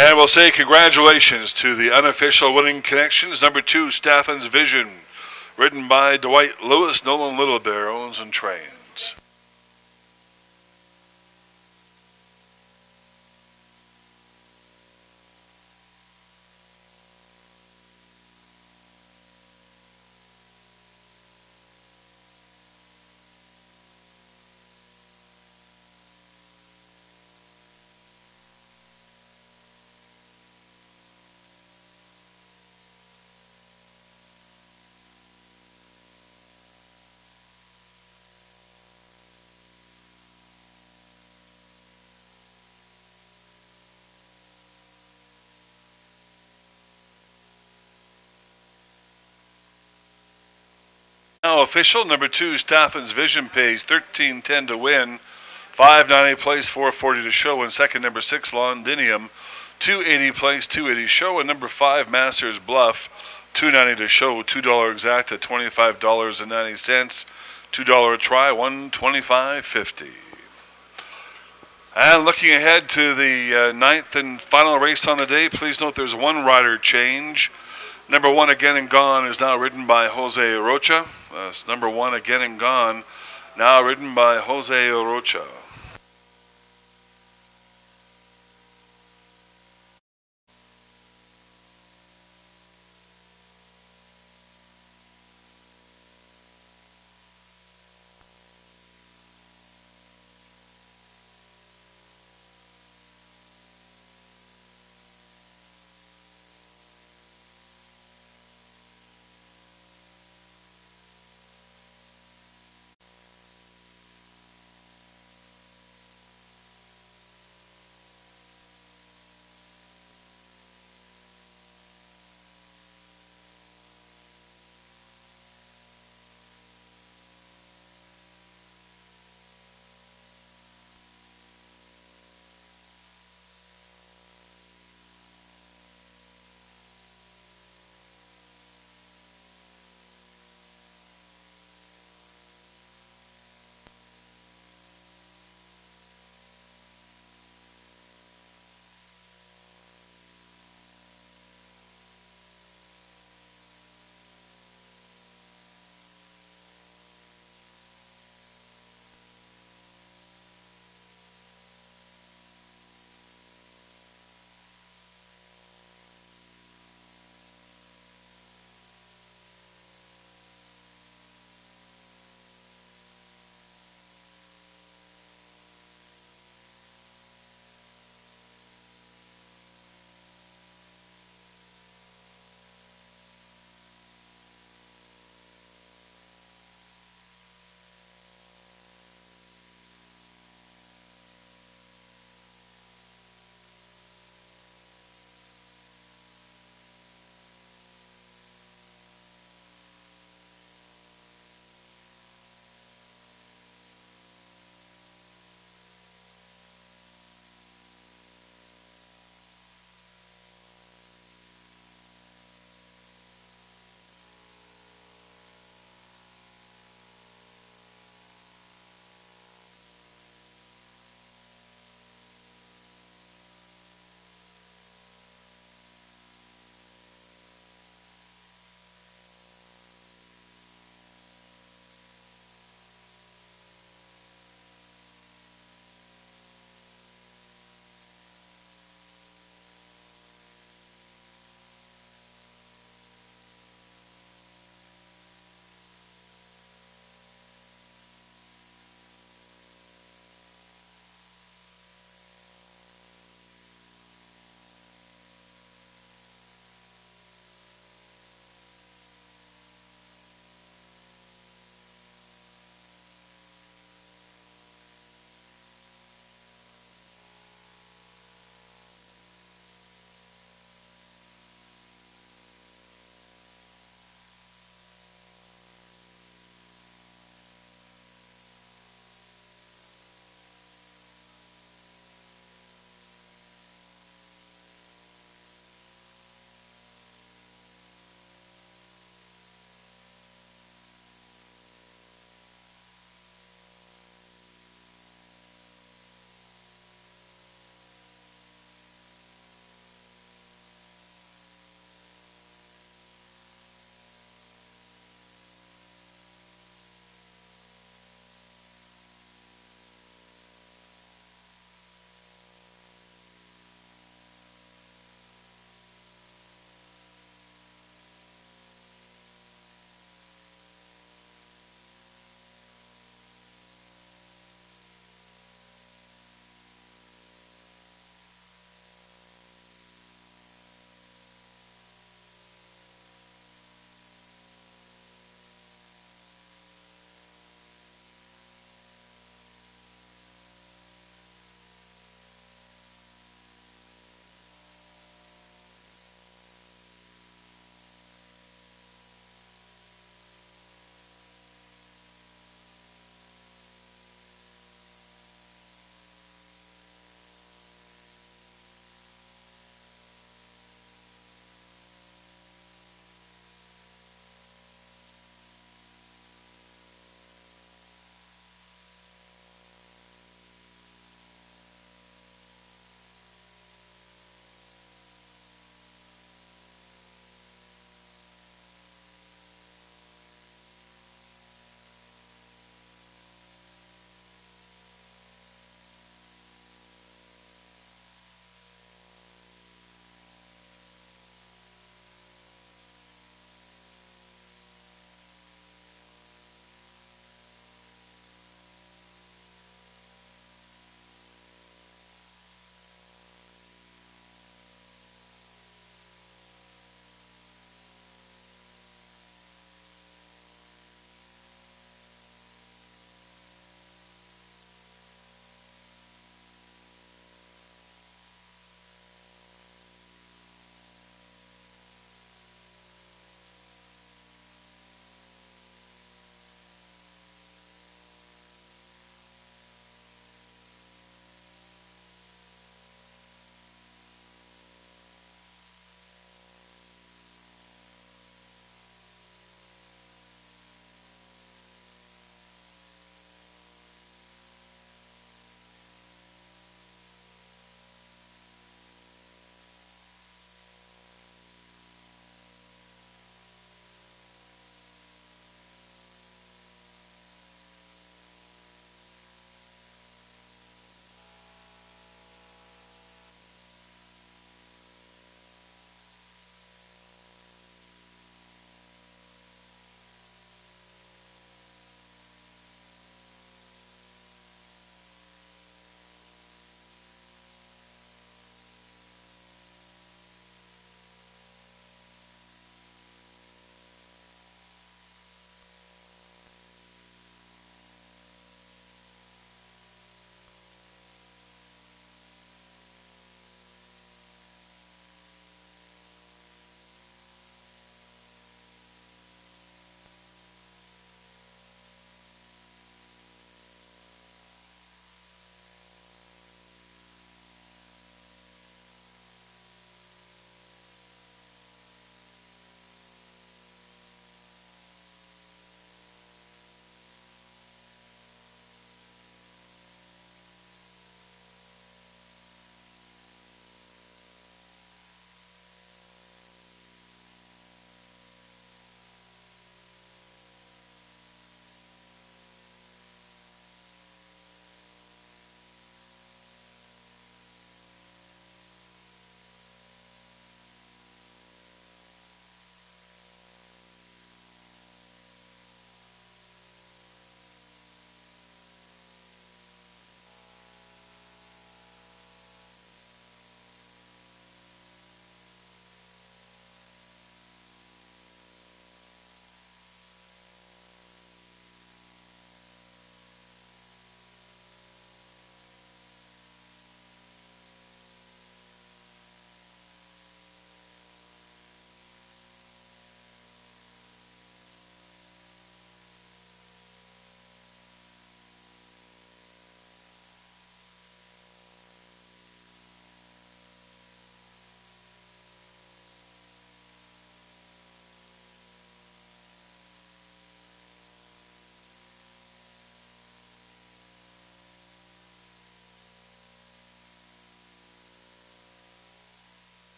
And we'll say congratulations to the unofficial winning connections. Number two, Staffan's Vision, written by Dwight Lewis, Nolan Littlebear, owns and trains. Now official, number two, Staffan's Vision pays thirteen ten to win, five ninety place, four forty to show, and second number six, Londinium, two eighty place, two eighty show, and number five, Masters Bluff, two ninety to show, two dollar exact at twenty five dollars and ninety cents, two dollar a try, one twenty five fifty. And looking ahead to the uh, ninth and final race on the day, please note there's one rider change. Number one, Again and Gone, is now written by Jose Rocha. Uh, That's number one, Again and Gone, now written by Jose Rocha.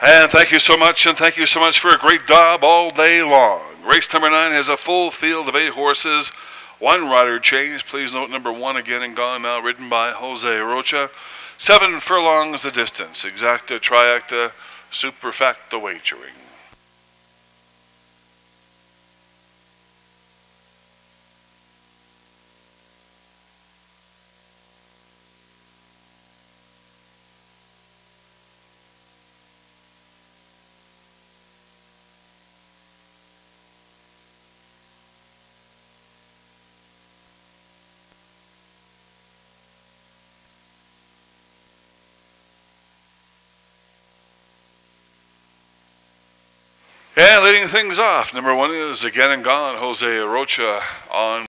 And thank you so much, and thank you so much for a great job all day long. Race number nine has a full field of eight horses. One rider changed. Please note number one again and gone now, ridden by Jose Rocha. Seven furlongs the distance. Exacta, triactor, superfecta wagering. And leading things off, number one is Again and Gone, Jose Rocha on